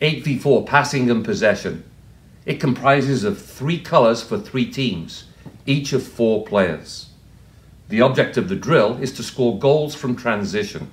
8v4 passing and possession. It comprises of three colours for three teams, each of four players. The object of the drill is to score goals from transition.